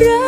rơi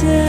สิ้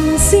บนสิ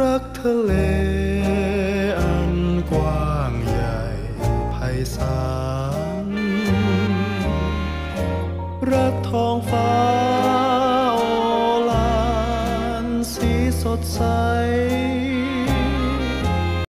รักทะเลอันกว้างใหญ่ไพศาลรักท้องฟ้าโอลานสีสดใส